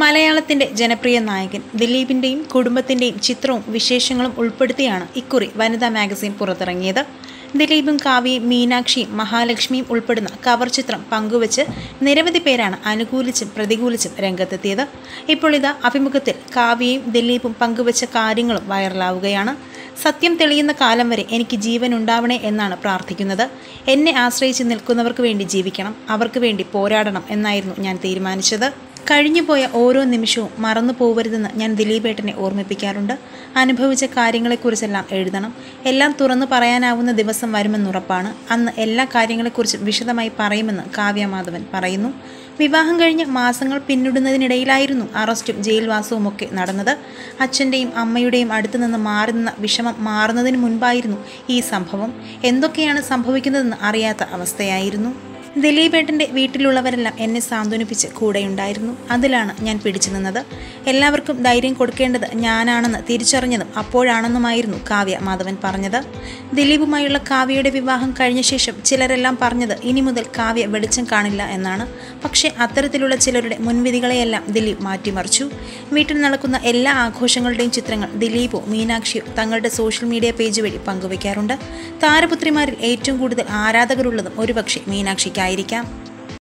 മലയാളത്തിന്റെ ജനപ്രിയ നായകൻ ദിലീപിന്റെയും കുടുംബത്തിന്റെയും ചിത്രവും വിശേഷങ്ങളും ഉൾപ്പെടുത്തിയാണ് ഇക്കുറി വനിതാ മാഗസിൻ പുറത്തിറങ്ങിയത്. ദിലീപും കാവ്യയും മീനാക്ഷിയും മഹാലക്ഷ്മിയും ഉൾപ്പെടുന്ന കവർ ചിത്രം പങ്കുവച്ച് നിരവധി പേരാണ് അനുകൂലിച്ചും പ്രതികൂലിച്ചും രംഗത്തെത്തിയത്. ഇപ്പോൾ ഇതാ അഭിമുഖത്തിൽ കാവ്യയും ദിലീപും പങ്കുവച്ച കാര്യങ്ങളും വൈറലാവുകയാണ്. സത്യം തെളിയുന്ന കാലം വരെ എനിക്ക് ജീവൻ ഉണ്ടാവണേ എന്നാണ് പ്രാർത്ഥിക്കുന്നത്. എന്നെ ആശ്രയിച്ച് നിൽക്കുന്നവർക്ക് വേണ്ടി ജീവിക്കണം അവർക്ക് വേണ്ടി പോരാടണം എന്നായിരുന്നു ഞാൻ തീരുമാനിച്ചത്. കഴിഞ്ഞുപോയ ഓരോ നിമിഷവും മറന്നു പോവരുതെന്ന് ഞാൻ ദിലീപേട്ടനെ ഓർമ്മിപ്പിക്കാറുണ്ട്. അനുഭവിച്ച കാര്യങ്ങളെക്കുറിച്ചെല്ലാം എഴുതണം. എല്ലാം തുറന്നു പറയാനാവുന്ന ദിവസം വരുമെന്നുറപ്പാണ് അന്ന് എല്ലാ കാര്യങ്ങളെക്കുറിച്ചും വിശദമായി പറയുമെന്ന് കാവ്യമാധവൻ പറയുന്നു. വിവാഹം കഴിഞ്ഞ് മാസങ്ങൾ പിന്നിടുന്നതിനിടയിലായിരുന്നു അറസ്റ്റും ജയിൽവാസവും ഒക്കെ നടന്നത്. അച്ഛന്റെയും അമ്മയുടെയും അടുത്തു നിന്ന് മാറുന്ന വിഷമം മാറുന്നതിന് മുൻപായിരുന്നു ഈ സംഭവം. എന്തൊക്കെയാണ് സംഭവിക്കുന്നതെന്ന് അറിയാത്ത അവസ്ഥയായിരുന്നു. ദിലീപേട്ടന്റെ വീട്ടിലുള്ളവരെല്ലാം എന്നെ സാന്ത്വനിപ്പിച്ച് കൂടെയുണ്ടായിരുന്നു. അതിലാണ് ഞാൻ പിടിച്ചു നിന്നത്. എല്ലാവർക്കും ധൈര്യം കൊടുക്കേണ്ടത് ഞാനാണെന്ന് തിരിച്ചറിഞ്ഞതും അപ്പോഴാണെന്നുമായിരുന്നു കാവ്യ മാധവൻ പറഞ്ഞത്. ദിലീപുമായുള്ള കാവ്യയുടെ വിവാഹം കഴിഞ്ഞ ശേഷം ചിലരെല്ലാം പറഞ്ഞത് ഇനി മുതൽ കാവ്യ വെളിച്ചം കാണില്ല എന്നാണ്. പക്ഷേ അത്തരത്തിലുള്ള ചിലരുടെ മുൻവിധികളെയെല്ലാം ദിലീപ് മാറ്റിമറിച്ചു. വീട്ടിൽ നടക്കുന്ന എല്ലാ ആഘോഷങ്ങളുടെയും ചിത്രങ്ങൾ ദിലീപോ മീനാക്ഷിയോ തങ്ങളുടെ സോഷ്യൽ മീഡിയ പേജ് വഴി പങ്കുവയ്ക്കാറുണ്ട്. താരപുത്രിമാരിൽ ഏറ്റവും കൂടുതൽ ആരാധകരുള്ളതും ഒരുപക്ഷെ മീനാക്ഷിക്കായിരിക്കാം